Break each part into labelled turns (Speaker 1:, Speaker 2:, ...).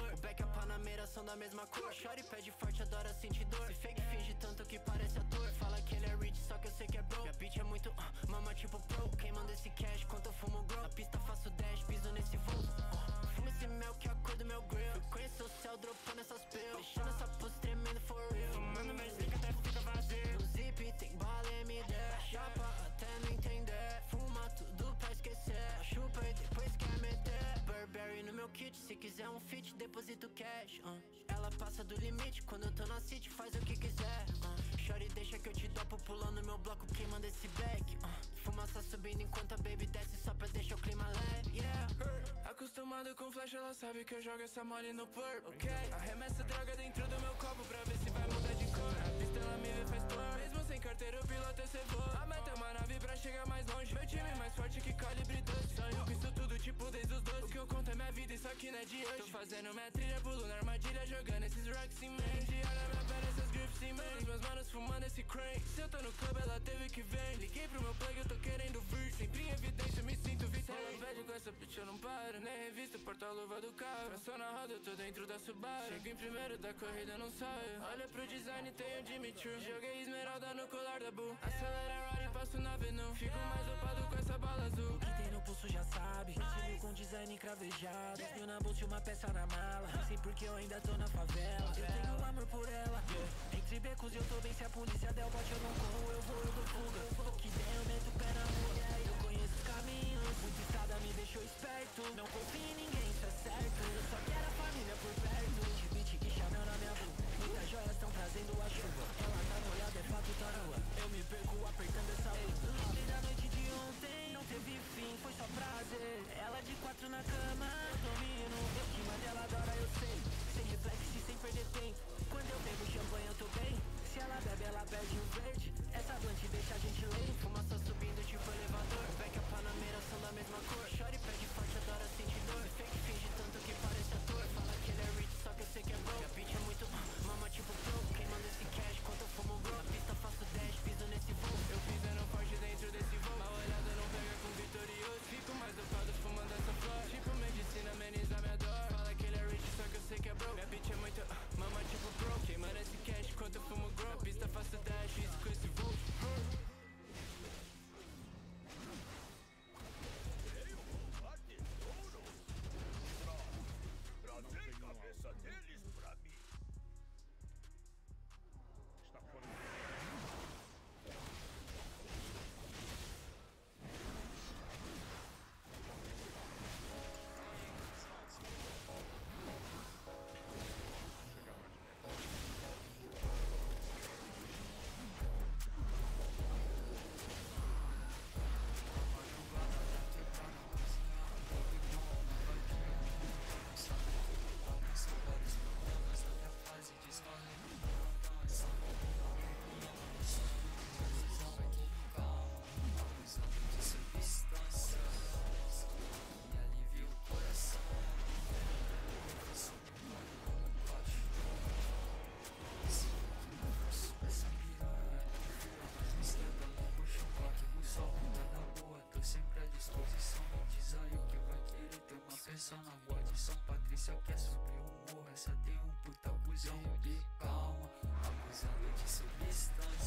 Speaker 1: O back e a panameira são da mesma cor. Chore pede forte, adora sentir dor. Se fake finge tanto que parece ator. Fala que ele é rich, só que eu sei que é bro Minha bitch é muito uh, mama tipo pro Quem manda esse cash, quanto eu fumo grow Na pista faço dash, piso nesse voo. Uh, Fumo esse mel que é a cor do meu grill. Fui conhecer o céu, dropando essas pills. Deixando essa pussy tremendo for real. Fumando meu kit Se quiser um fit, deposito cash uh. Ela passa do limite Quando eu tô na city, faz o que quiser uh. Shorty deixa que eu te dopo Pulando meu bloco, quem manda esse back uh. Fumaça subindo enquanto a baby desce Só pra deixar o clima leve, yeah
Speaker 2: Acostumado com flash, ela sabe que eu jogo essa mole no purple Ok, arremessa droga dentro do meu copo Pra ver se vai mudar de cor A pista ela me vê faz tour Mesmo sem carteira o piloto é cevou A meta é uma nave pra chegar mais longe Meu time mais forte que calibre tipo desde os dois O que eu conto é minha vida, isso aqui não é de hoje. Tô fazendo minha trilha, pulo na armadilha Jogando esses rocks em mente. Olha minha pele, essas grips em mente. Meus manos fumando esse crank Se eu tô no clube, ela teve que vir. Liguei pro meu plug, eu tô querendo vir. Sempre em evidência, me sinto vice Ela pede com essa bitch, eu não paro. Nem revista, porta-luva do carro. Tração na roda, eu tô dentro da Subaru. Chego em primeiro da corrida, não saio. Olha pro design, tenho Jimmy Choo Joguei esmeralda no colar da Boo Acelera a e passo na Venu Fico mais dopado com essa bala azul
Speaker 3: Estilo com design cravejado. Mil na bolsa uma peça na mala. Sei porque eu ainda tô na favela
Speaker 4: Pensando na rua de São Patrícia Quer subir o morro, essa tem um puta abusão. E calma, abusando de substâncias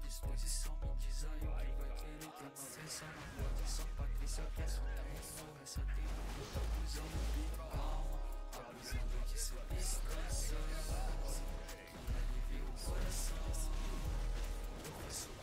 Speaker 4: disposição Me diz aí o que vai querer Tem uma versão, não pode Só Patrícia quer soltar uma Essa tem um puta abusão no pico Calma, abusando de substâncias Que alivia o coração. Eu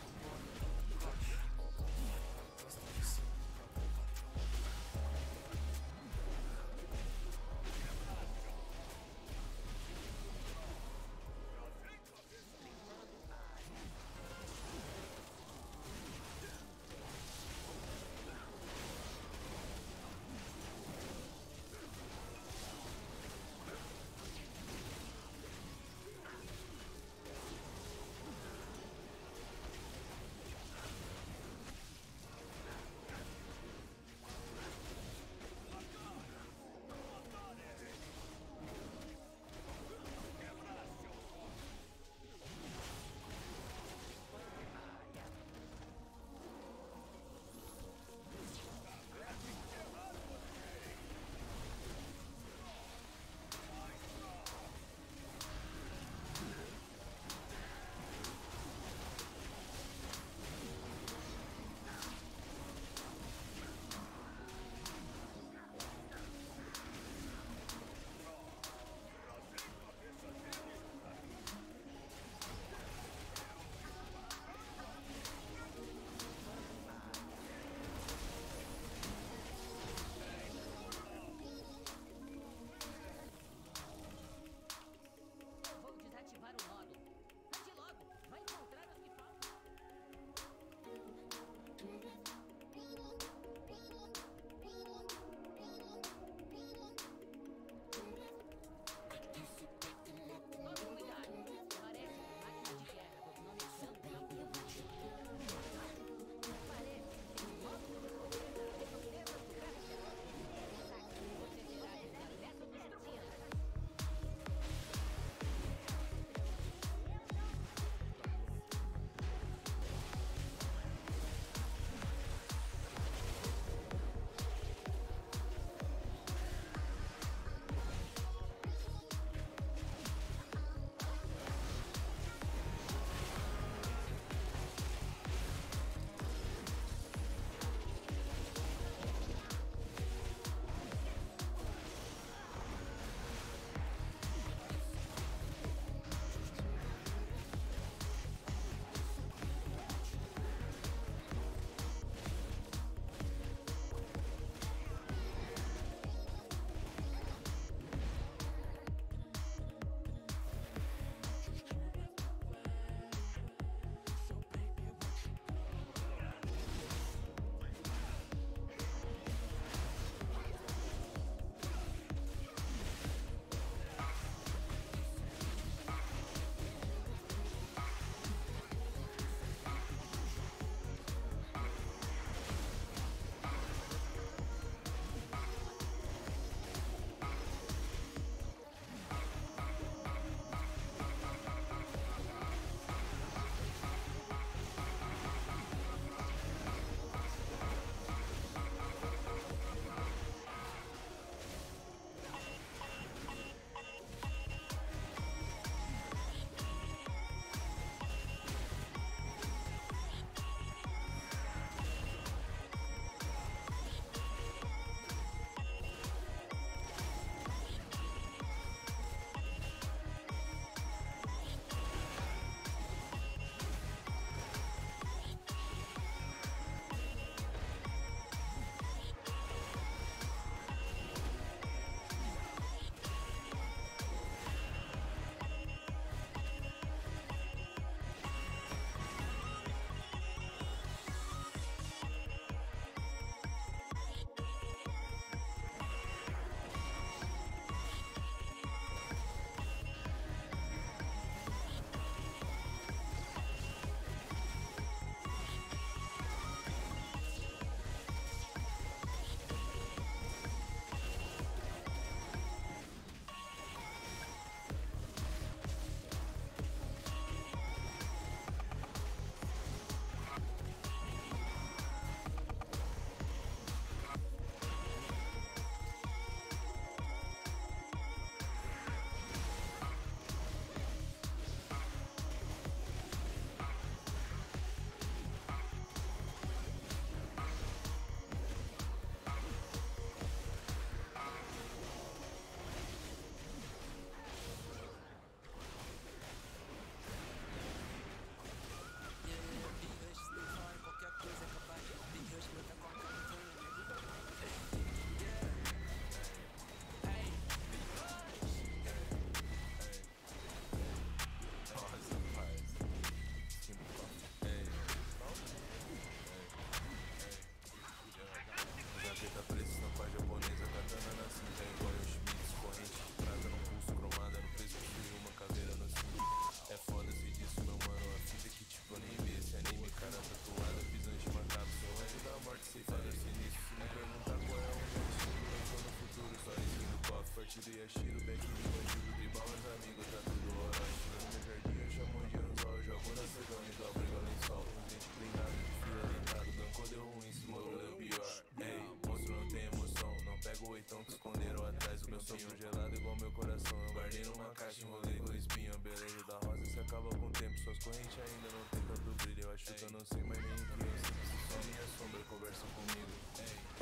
Speaker 4: então que esconderam atrás do meu sonho Gelado igual meu coração, eu guardei numa caixa Enrolei com espinho, a beleza da rosa se acaba com o tempo. Suas correntes ainda não tem tanto brilho. Eu acho que eu não sei mais nem o que eu sei Só minha sombra conversa comigo.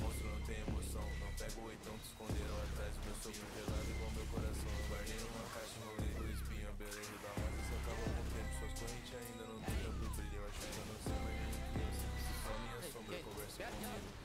Speaker 4: Monstro não tem emoção, não pego o então que esconderam atrás do meu sonho Gelado igual meu coração, eu guardei numa caixa Enrolei com espinho, a beleza da rosa se acaba com o tempo. Suas correntes ainda não tem tanto brilho. Eu acho que eu não sei mais nem o que eu sei Só minha sombra
Speaker 5: conversa comigo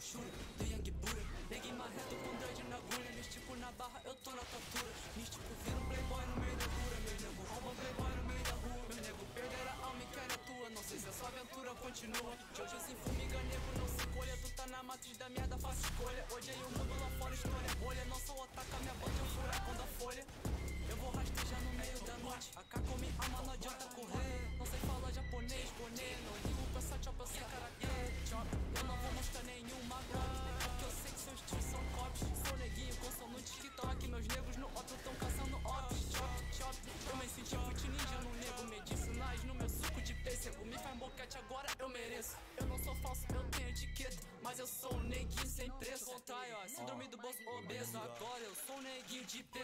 Speaker 5: o do Yang Bura. Neguei marrento com dread na agulha Místico na barra, eu tô na tortura Místico vira um playboy no meio da rua, Meu nego rouba um playboy no meio da rua Meu nego perder a alma e quer a tua Não sei se essa aventura continua De hoje assim formiga, nego, não se colha Tu tá na matriz da merda, faço escolha Hoje aí o mundo lá fora, história bolha Não sou ataca, minha banda é um furacão da folha Eu vou rastejar no meio da noite eu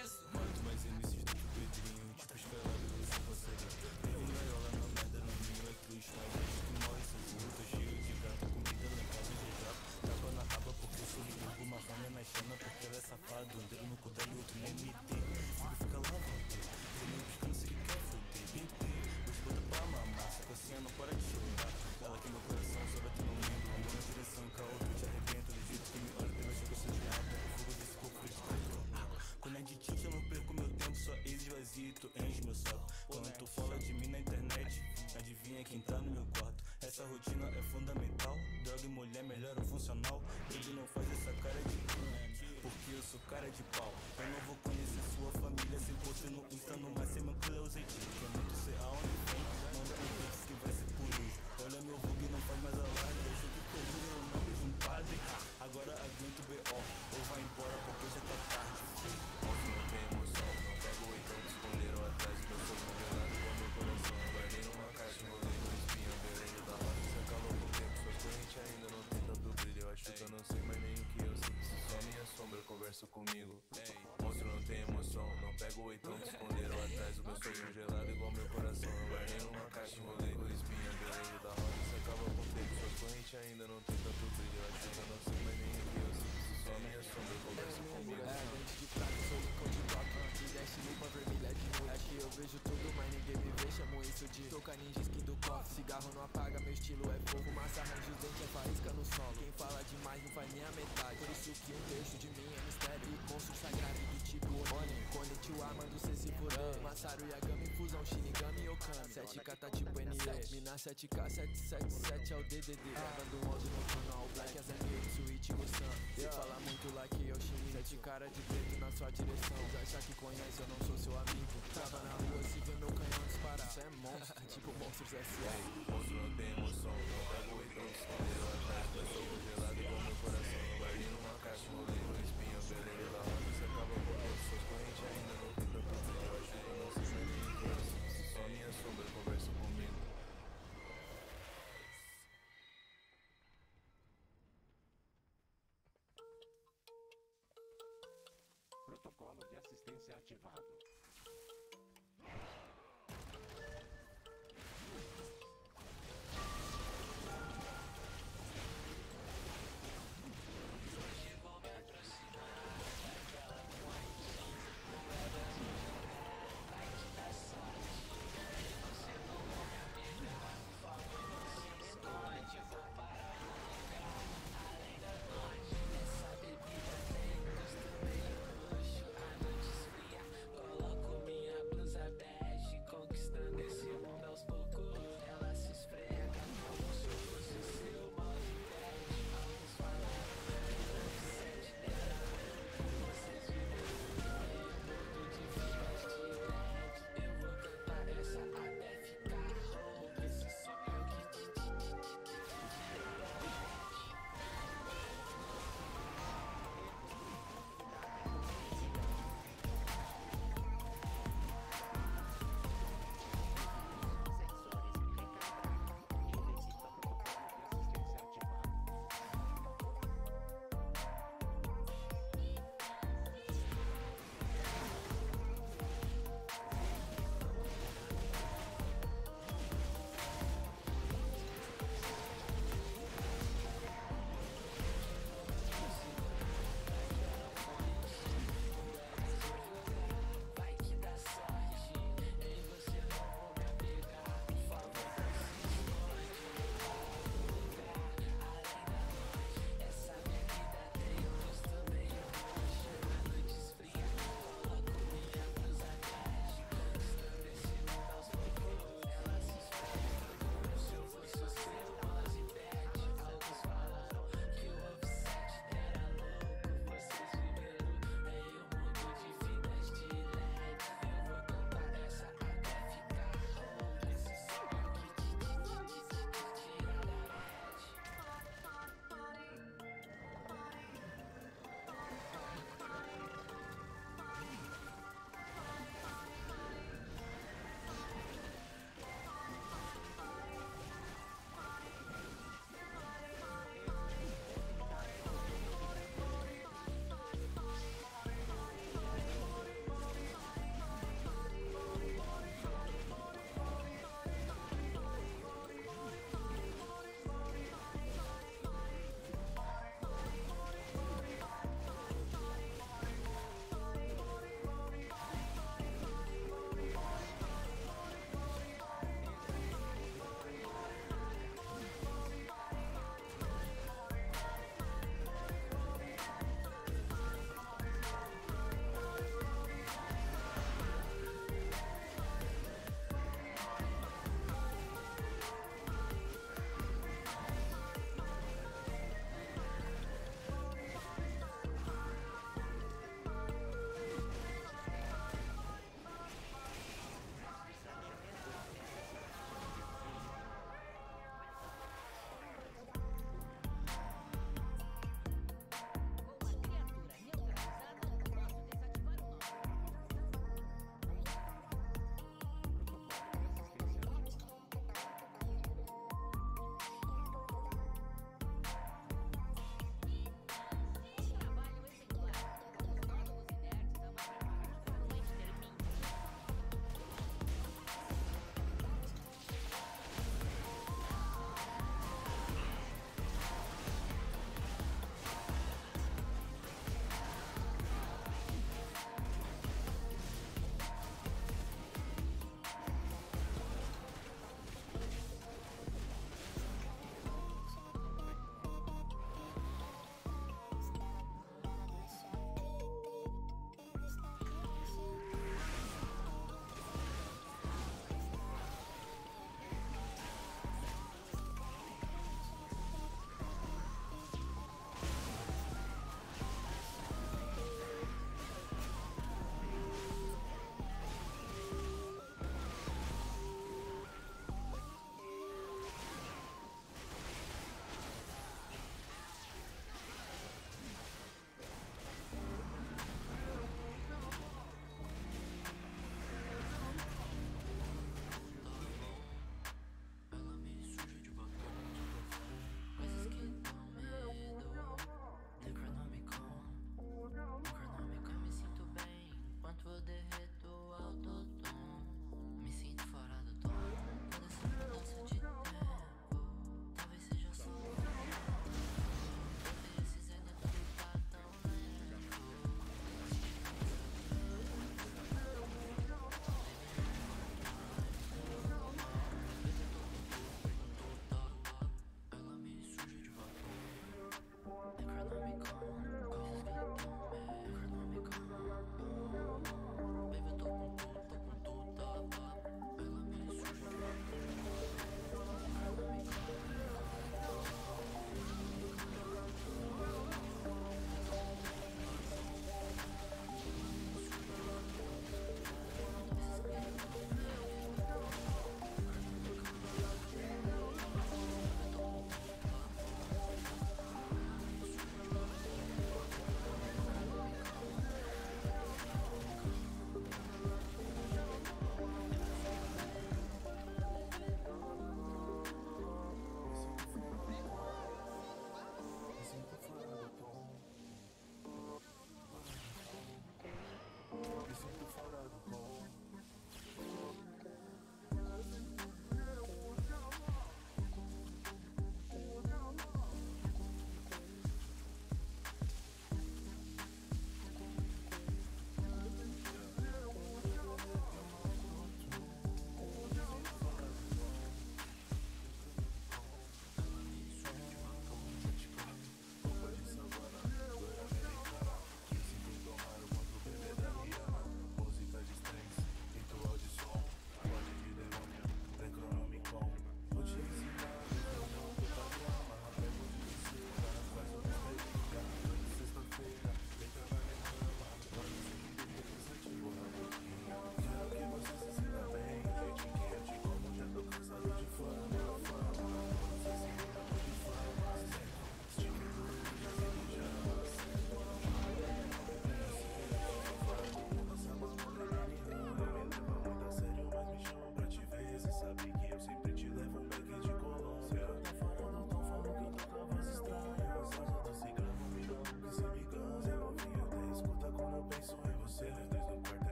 Speaker 5: de pau. Eu não vou conhecer sua família sem post no Insta, no
Speaker 6: conversa comigo. Monstro não tem emoção, não pego o então que esconderam atrás do meu sonho gelado igual meu coração. Eu guardei numa caixa, enrolei no espinho, beleza da roda. Se acalou com o tempo, suas correntes ainda não tem tanto brilho. Acho que eu não sei mais nem o que eu sinto. Só minha sombra conversa comigo.
Speaker 7: É, dente de prata, sou de Me desce limpa vermelha de noite É que eu vejo tudo, mas ninguém me vê Chamo isso de toca ninja skin do cofre Cigarro não apaga, meu estilo é fogo Massa arranja os dentes, é faísca no solo Quem fala demais não faz nem a metade Por isso que um terço de mim é mistério E monstro sagrado do tipo Oni Konnichiwa, mando cê se fuder Masaru Yagami, fusão Shinigami e Okami 7K tá tipo NE Mina 7K, 777 é o DDD Levando o modo no canal Black as Switch Gosan Cê fala muito lá que eu xingue Sete cara de preto na sua direção Que conhece, eu não sou seu amigo Tava na rua, se vê meu canhão disparar Cê é monstro, tipo monstros S.A.
Speaker 6: Monstro não tem emoção, não pego o então que esconderam atrás meu fogo congelado igual meu coração. Guardei numa caixa,